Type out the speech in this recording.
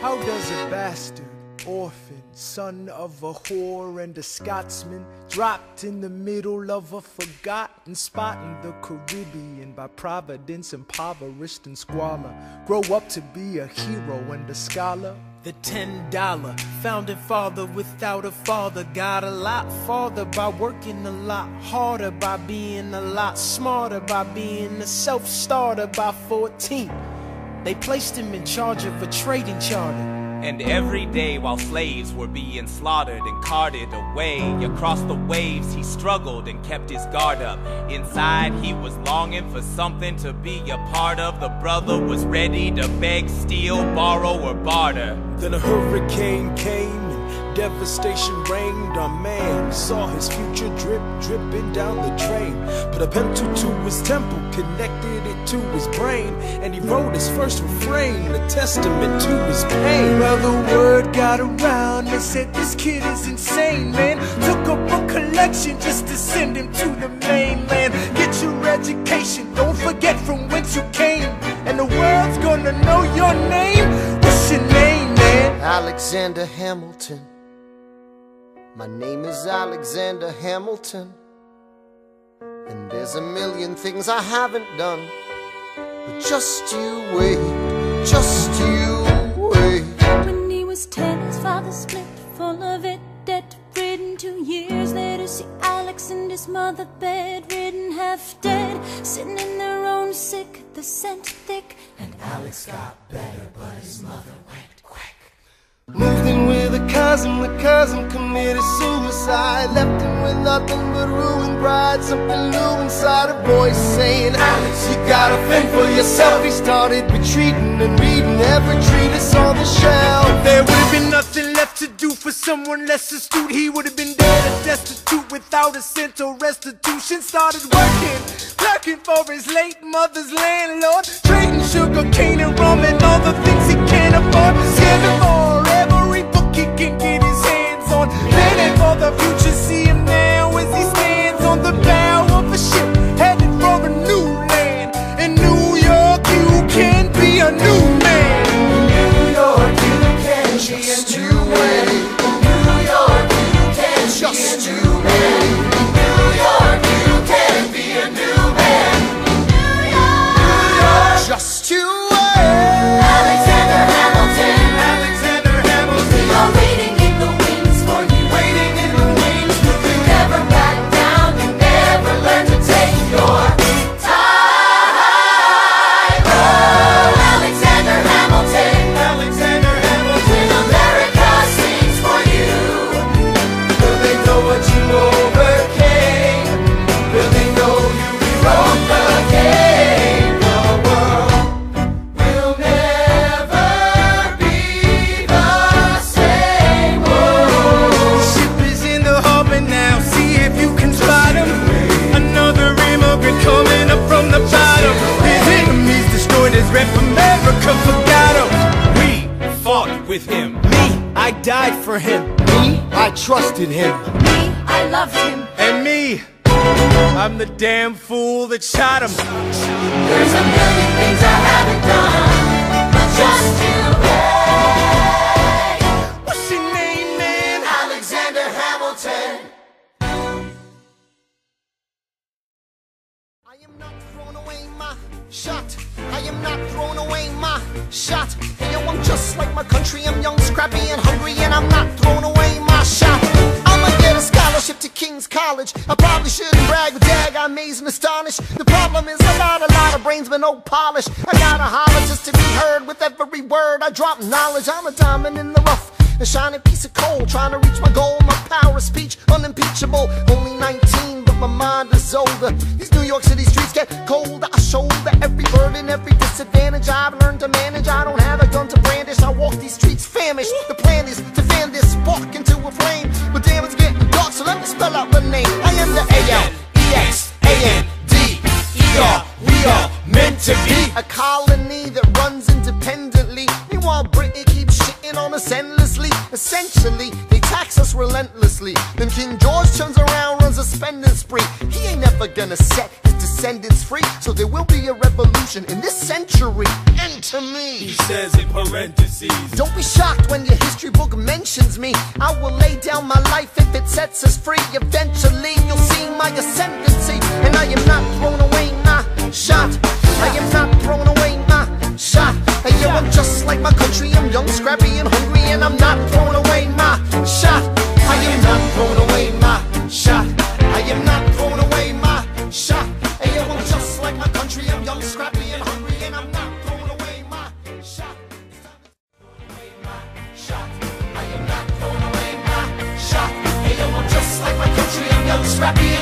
How does a bastard, orphan, son of a whore and a Scotsman, dropped in the middle of a forgotten spot in the Caribbean by providence, impoverished and squalor, grow up to be a hero and a scholar? The ten dollar founding father without a father got a lot farther by working a lot harder, by being a lot smarter, by being a self starter by 14. They placed him in charge of a trading charter. And every day while slaves were being slaughtered and carted away across the waves, he struggled and kept his guard up. Inside, he was longing for something to be a part of. The brother was ready to beg, steal, borrow, or barter. Then a hurricane came and devastation reigned. Our man saw his future drip, dripping down the drain. Put a pencil to his temple, connected it to his brain, and he wrote his first refrain, a testament to his pain. Well, the word got around, they said this kid is insane, man. Took up a collection just to send him to the mainland. Get your education, don't forget from whence you came, and the world's gonna know your name. What's your name, man? Alexander Hamilton. My name is Alexander Hamilton. And there's a million things I haven't done. But just you wait, just you wait. When he was ten, his father split, full of it, debt ridden. Two years later, see Alex and his mother bedridden, half dead, sitting in their own sick, the scent thick. And Alex got better, but his mother went quick. Moved in with a cousin, the cousin committed suicide. Left him with nothing but ruined pride. Something new inside a voice saying, Alex, you gotta fend for yourself. He started retreating and reading every treatise on the shelf. There would have been nothing left to do for someone less astute. He would have been dead destitute without a cent or restitution. Started working, clerking for his late mother's landlord, trading sugar cane and rum and all the things him. Me, I died for him. me, I trusted him. Me, I loved him. And me, I'm the damn fool that shot him. There's a million I am not throwing away my shot. I am not throwing away my shot. Hey, yo, I'm just like my country. I'm young, scrappy, and hungry, and I'm not throwing away my shot. I'ma get a scholarship to King's College. I probably shouldn't brag, but dag, I amaze and astonish. The problem is I got a lot of brains, but no polish. I gotta holler just to be heard with every word. I drop knowledge. I'm a diamond in the rough. A shining piece of coal, trying to reach my goal. My power of speech, unimpeachable. Only 19, but my mind is older. These New York City streets get colder. I shoulder every burden, every disadvantage I've learned to manage. I don't have a gun to brandish. I walk these streets famished. The plan is to fan this spark into a flame. But damn, it's getting dark, so let me spell out the name. I am the A L E X A N D E R. We are meant to be a colony that runs independently. Meanwhile, Britain keeps shitting on us endlessly. Essentially, tax us relentlessly. Then King George turns around, runs a spending spree. He ain't never gonna set his descendants free. So there will be a revolution in this century. Enter me. He says in parentheses. Don't be shocked when your history book mentions me. I will lay down my life if it sets us free. Eventually, you'll see my ascendancy. And I am not thrown away my shot. I am not throwing away my shot. And yo, I'm just like my country. I'm young, scrappy, and hungry. And I'm not throwing away shot. I am not throwing away my shot. I am not throwing away my shot. Hey, I'm just like my country. I'm young, scrappy, and hungry, and I'm not throwing away my shot. I am not thrown away. My shot, and I'm just like my country. I'm young, Scrappy